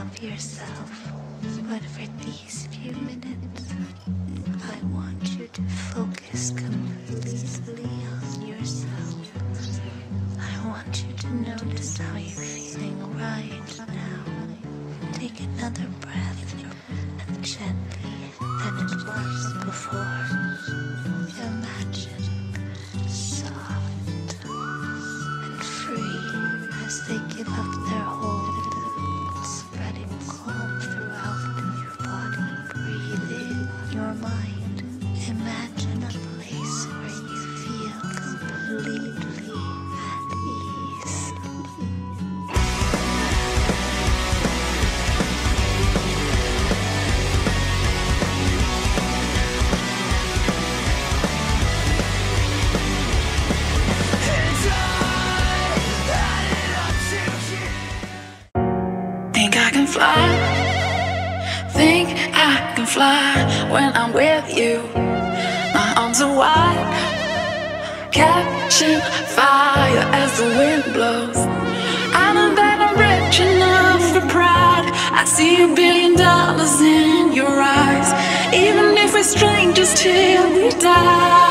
love yourself, but for these few minutes, I want you to focus completely on yourself. I want you to notice how you're feeling right now. Take another breath and gently than it was before. fly. Think I can fly when I'm with you. My arms are wide, catching fire as the wind blows. I know that I'm rich enough for pride. I see a billion dollars in your eyes, even if we're strangers till we die.